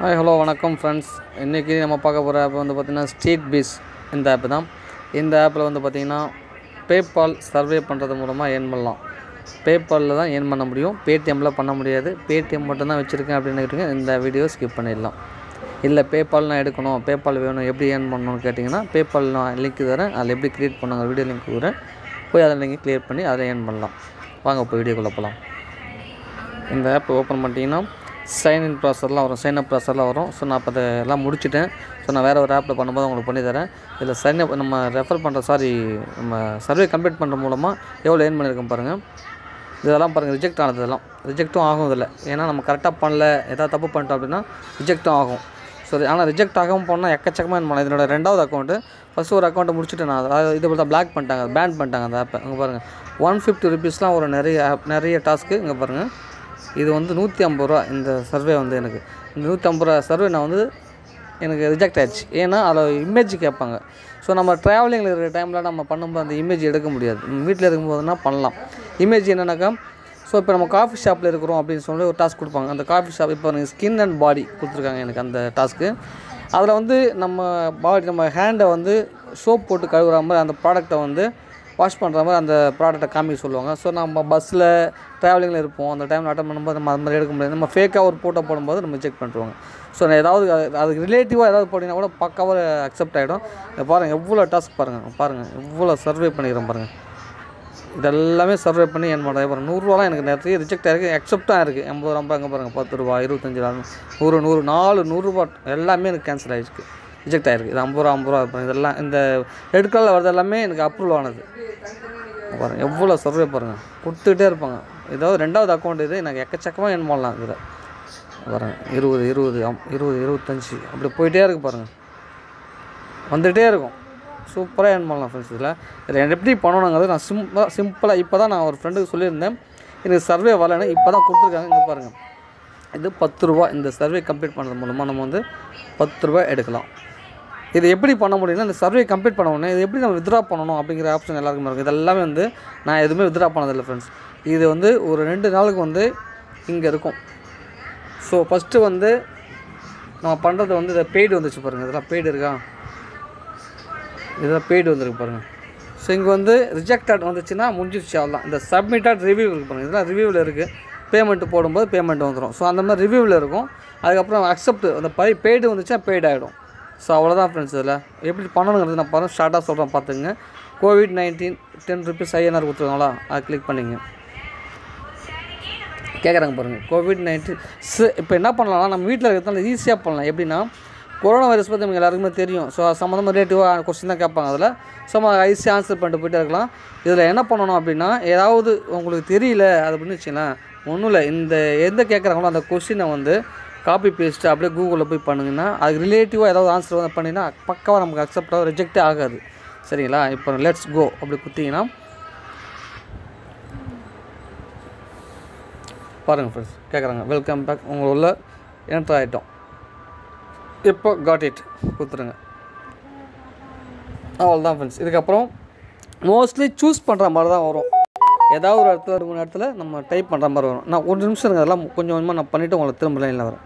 Hi hello வணக்கம் friends இன்றைக்கி நம்ம பார்க்க போகிற ஆப் வந்து பார்த்திங்கன்னா ஸ்ட்ரீட் பீஸ் இந்த ஆப் தான். இந்த ஆப்பில் வந்து பார்த்திங்கன்னா பேபால் சர்வே பண்ணுறது மூலமாக ஏர்ன் பண்ணலாம். பேபாலில் தான் ஏர்ன் பண்ண முடியும். பேடிஎம்மில் பண்ண முடியாது. பேடிஎம் மட்டும்தான் வச்சுருக்கேன் அப்படின்னு கேட்டிங்க இந்த வீடியோ ஸ்கிப் பண்ணிடலாம். இல்லை பேபால் நான் எடுக்கணும். பேபால் வேணும். எப்படி ஏர்ன் பண்ணணும்னு கேட்டிங்கன்னா பேபால் நான் லிங்க் தரேன். அதில் எப்படி க்ரியேட் பண்ணுங்க வீடியோ லிங்க் தரேன். போய் அதில் நீங்கள் க்ளியர் பண்ணி அதில் ஏர்ன் பண்ணலாம். வாங்க இப்போ வீடியோக்குள்ளே போகலாம் இந்த ஆப் ஓப்பன் பண்ணிட்டீங்கன்னா சைன்இன் ப்ராசர்லாம் வரும். சைன் அப் ப்ராசஸ்லாம் வரும். ஸோ நான் இப்போ அதை எல்லாம் முடிச்சுட்டேன். ஸோ நான் வேறு ஒரு ஆப்பில் பண்ணும்போது உங்களுக்கு பண்ணி தரேன். இதில் சைன் அப் நம்ம ரெஃபர் பண்ணுற சாரி நம்ம சர்வே கம்ப்ளீட் பண்ணுற மூலமாக எவ்வளோ ஏர்ன் பண்ணியிருக்கோம் பாருங்கள் இதெல்லாம் பாருங்கள் ரிஜெக்ட் ஆனது இதெல்லாம் ரிஜெக்ட்டும் ஆகும் இதில். ஏன்னா நம்ம கரெக்டாக பண்ணல ஏதாவது தப்பு பண்ணிட்டோம் அப்படின்னா ரிஜெக்ட்டும் ஆகும். ஸோ ஆனால் ரிஜெக்ட் ஆகாமல் போனால் எக்கச்சக்கமாக என்ன பண்ணலாம். இதனோட ரெண்டாவது அக்கௌண்ட்டு ஃபஸ்ட்டு ஒரு அக்கௌண்ட்டை முடிச்சுட்டு நான் அதாவது இது தான் பிளாக் பண்ணிட்டாங்க பேன் பண்ணிட்டாங்க அந்த ஆப்பை இங்கே பாருங்கள் ஒன் ஃபிஃப்டி ருபீஸ்லாம் ஒரு நிறைய ஆப் நிறைய டாஸ்க்கு இங்கே பாருங்கள் இது வந்து நூற்றி ஐம்பது ரூபா இந்த சர்வே வந்து எனக்கு. இந்த நூற்றி ஐம்பது ரூபா சர்வே நான் வந்து எனக்கு ரிஜெக்ட் ஆயிடுச்சு. ஏன்னா அதில் இமேஜ் கேட்பாங்க. ஸோ நம்ம ட்ராவலிங்கில் இருக்கிற டைமில் நம்ம பண்ணும்போது அந்த இமேஜ் எடுக்க முடியாது. நம்ம வீட்டில் இருக்கும்போதுனா பண்ணலாம். இமேஜ் என்னென்னாக்கா ஸோ இப்போ நம்ம காஃபி ஷாப்பில் இருக்கிறோம் அப்படின்னு சொல்லி ஒரு டாஸ்க் கொடுப்பாங்க. அந்த காஃபி ஷாப் இப்போ எனக்கு ஸ்கின் அண்ட் பாடி கொடுத்துருக்காங்க எனக்கு அந்த டாஸ்க்கு அதில் வந்து நம்ம பாடி நம்ம ஹேண்டை வந்து சோப் போட்டு கழுவுற மாதிரி அந்த ப்ராடக்ட்டை வந்து வாஷ் பண்ணுற மாதிரி அந்த ப்ராடக்ட்டை காமிக்க சொல்லுவாங்க. ஸோ நம்ம பஸ்ஸில் ட்ராவலிங்கில் இருப்போம். அந்த டைமில் அட்டன் பண்ணும்போது நம்ம அது மாதிரி எடுக்க முடியாது. நம்ம ஃபேக்காக ஒரு ஃபோட்டோ போடும்போது நம்ம செக் பண்ணிருவாங்க ஸோ நான் ஏதாவது அதுக்கு ரிலேட்டிவாக ஏதாவது போட்டிங்கன்னா கூட பக்காவாக அக்செப்ட் ஆகிடும் இதை பாருங்கள் எவ்வளோ டாஸ்க் பாருங்கள் பாருங்கள் எவ்வளோ சர்வே பண்ணிக்கிறேன் பாருங்கள் இதெல்லாமே சர்வே பண்ணி என் பண்ணுறேன் பாருங்கள் நூறுரூவாலாம் எனக்கு நிறைய ரிஜெக்ட் ஆகிருக்கு அக்செப்டாக இருக்குது எண்பது ரூபா அங்கே பாருங்கள் பத்து ரூபா இருபத்தஞ்சி ரூபா நூறு நூறு நாலு நூறுரூபா எல்லாமே எனக்கு கேன்சல் ஆகிருக்கு ரிஜெக்ட் ஆகிருக்கு இது ஐம்பது ரூபா ஐம்பது ரூபா இதெல்லாம் இந்த ரெட் கலரில் வரது எல்லாமே எனக்கு அப்ரூவல் ஆனது. பாருங்கள் எவ்வளோ சர்வே பாருங்கள் கொடுத்துக்கிட்டே இருப்பாங்க. ஏதாவது ரெண்டாவது அக்கௌண்ட் இது எனக்கு எக்கச்சக்கமாக என் பண்ணலாம் இதில். பாருங்கள் இருபது இருபது அம்- இருபது இருபத்தஞ்சி. அப்படி போயிட்டே இருக்கு பாருங்கள் வந்துகிட்டே இருக்கும். சூப்பராக ஏர்ன் பண்ணலாம் ஃப்ரெண்ட்ஸ் இதில். இதில் எப்படி பண்ணணுங்கிறது நான் சிம்பிளாக சிம்பிளாக இப்போ தான் நான் ஒரு ஃப்ரெண்டுக்கு சொல்லியிருந்தேன். எனக்கு சர்வே வரலன்னு இப்போ தான் கொடுத்துருக்காங்க இங்கே பாருங்கள் இது பத்து ரூபா இந்த சர்வே கம்ப்ளீட் பண்ணுறது மூலமாக நம்ம வந்து பத்து ரூபா எடுக்கலாம். இது எப்படி பண்ண முடியும்னா இந்த சர்வே கம்ப்ளீட் பண்ண உடனே இது எப்படி நம்ம வித்ரா பண்ணணும் அப்படிங்கிற ஆப்ஷன் எல்லாருக்குமே இருக்கும் இது எல்லாமே வந்து நான் எதுவுமே வித்ரா பண்ணதில்லை ஃப்ரெண்ட்ஸ் இது வந்து ஒரு ரெண்டு நாளுக்கு வந்து இங்கே இருக்கும். ஸோ ஃபஸ்ட்டு வந்து நம்ம பண்ணுறது வந்து இதை பெய்டு வந்துச்சு பாருங்கள் இதெல்லாம் பெய்டு இருக்கா? இதெல்லாம் பெய்டு வந்துருக்கு பாருங்கள் ஸோ இங்கே வந்து ரிஜெக்டட் வந்துச்சுன்னா முடிஞ்சிருச்சு அவ்வளோதான் இந்த சப்மிட்டட் ரிவ்யூ இருக்கு பாருங்கள் இதெல்லாம் ரிவ்யூவில் இருக்குது பேமெண்ட் போடும்போது பேமெண்ட் வந்துடும் ஸோ அந்த மாதிரி ரிவ்யூவில் இருக்கும். அதுக்கப்புறம் அக்செப்ட் அந்த பை பெய்டு வந்துச்சுன்னா பெய்டு ஆகிடும் ஸோ அவ்வளோதான் ஃப்ரெண்ட்ஸ் இதில். எப்படி பண்ணணுங்கிறது நான் பாருங்கள் ஸ்டார்ட்டாக சொல்கிறேன் பார்த்துங்க COVID nineteen ten rupees INR கொடுத்துருக்காங்களா? அதை கிளிக் பண்ணிங்க. கேட்குறாங்க பாருங்கள் கோவிட் நைன்டீன் இப்போ என்ன பண்ணலாம்னா நம்ம வீட்டில் இருக்கிறதால ஈஸியாக பண்ணலாம். எப்படின்னா கொரோனா வைரஸ் பற்றி நமக்கு எல்லாருக்குமே தெரியும். ஸோ சம்மந்தமாக ரிலேட்டிவாக கொஸ்டின் தான் கேட்பாங்க அதில். ஸோ நம்ம ஈஸியாக ஆன்சர் பண்ணிட்டு போயிட்டே இருக்கலாம். இதில் என்ன பண்ணணும் அப்படின்னா ஏதாவது உங்களுக்கு தெரியல அது அப்படின்னு வச்சுங்களேன் ஒன்றும் இல்லை இந்த எந்த கேட்குறாங்களோ அந்த கொஸ்டினை வந்து காப்பி பேஸ்ட்டு அப்படியே கூகுளில் போய் பண்ணுங்கன்னா அது ரிலேட்டிவாக ஏதாவது ஆன்சர் வந்து பண்ணிங்கன்னா பக்காவாக நமக்கு அக்செப்ட் ஆகும் ரிஜெக்டே ஆகாது. சரிங்களா? இப்போ லெட்ஸ் கோ அப்படி குத்திங்கன்னா பாருங்கள் ஃப்ரெண்ட்ஸ் கேட்குறாங்க வெல்கம் பேக் உங்களை உள்ள என்ட்ரு ஆகிட்டோம் இப்போ காட் இட் கொடுத்துருங்க அவ்வளோதான் ஃப்ரெண்ட்ஸ் இதுக்கப்புறம் மோஸ்ட்லி சூஸ் பண்ணுற மாதிரி தான் வரும். ஏதாவது ஒரு இடத்துல ரெண்டு மூணு இடத்துல நம்ம டைப் பண்ணுற மாதிரி வரும். நான் ஒரு நிமிஷம் இருங்க அதெல்லாம் கொஞ்சம் கொஞ்சமாக நான் பண்ணிவிட்டு உங்களை திரும்ப லைனில் வரேன்.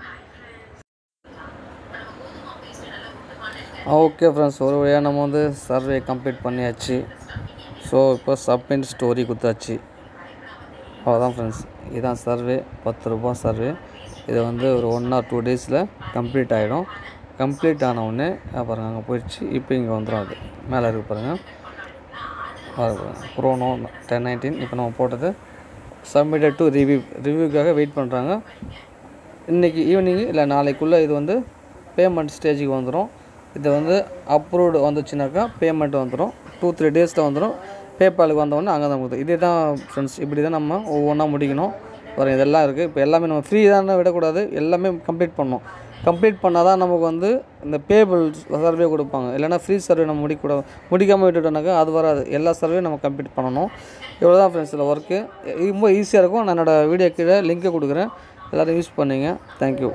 ஓகே ஃப்ரெண்ட்ஸ் ஒரு வழியாக நம்ம வந்து சர்வே கம்ப்ளீட் பண்ணியாச்சு. ஸோ இப்போ சப்மிட் ஸ்டோரி கொடுத்தாச்சு. அவ்வளோதான் ஃப்ரெண்ட்ஸ் இதுதான் சர்வே பத்து ரூபா சர்வே இது வந்து ஒரு ஒன் ஆர் டூ டேஸில் கம்ப்ளீட் ஆகிடும் கம்ப்ளீட் ஆன உடனே பாருங்கள் அங்கே போயிடுச்சு. இப்போ இங்கே வந்துடும் அது. மேலே இருக்கு பாருங்கள் ப்ரோனோ டென் நைன்டீன் இப்போ நம்ம போட்டது சப்மிட்டட் டு ரிவ்யூ ரிவ்யூக்காக வெயிட் பண்ணுறாங்க இன்றைக்கி ஈவினிங் இல்லை நாளைக்குள்ளே இது வந்து பேமெண்ட் ஸ்டேஜுக்கு வந்துடும் இது வந்து அப்ரூவ்டு வந்துச்சுனாக்கா பேமெண்ட் வந்துடும் டூ த்ரீ டேஸில் வந்துடும் பேபாலுக்கு வந்தவொடனே அங்கே தான் கொடுத்து இதே தான் ஃப்ரெண்ட்ஸ் இப்படி தான் நம்ம ஒவ்வொன்றா முடிக்கணும். வரும் இதெல்லாம் இருக்குது இப்போ எல்லாமே நம்ம ஃப்ரீ தானே விடக்கூடாது. எல்லாமே கம்ப்ளீட் பண்ணோம் கம்ப்ளீட் பண்ணால் தான் நமக்கு வந்து இந்த பேபிள் சர்வே கொடுப்பாங்க. இல்லைன்னா ஃப்ரீ சர்வே நம்ம முடிக்கூடாது முடிக்காமல் விட்டுட்டோம்னாக்கா அது வராது. எல்லா சர்வேயும் நம்ம கம்ப்ளீட் பண்ணணும். இவ்வளோ தான் ஃப்ரெண்ட்ஸ் இதில் ஒர்க்கு ரொம்ப ஈஸியாக இருக்கும். நான் என்னோடய வீடியோ கீழே லிங்க்கை கொடுக்குறேன். எல்லோரும் யூஸ் பண்ணுங்க. தேங்க்யூ